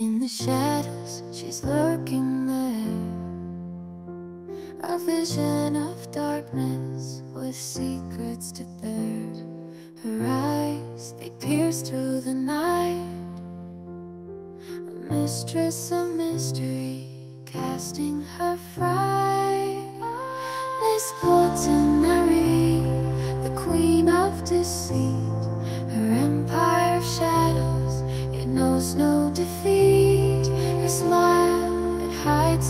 In the shadows, she's lurking there. A vision of darkness with secrets to bear. Her eyes, they pierce through the night. A mistress of mystery, casting her fright.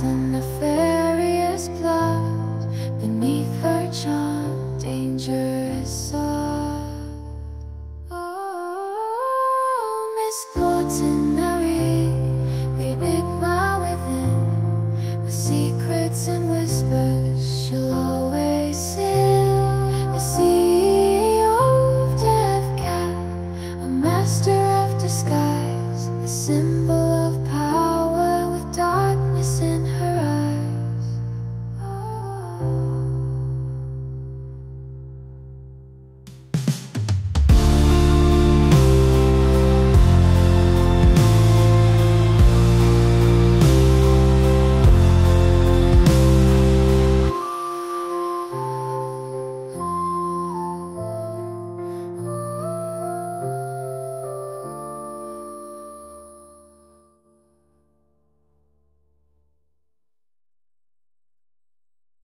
In the fairest plot beneath her charm, dangerous thought. Oh, Miss Quaternary, enigma within, with secrets and whispers she'll always sin. A sea of Death a master of disguise, a symbol.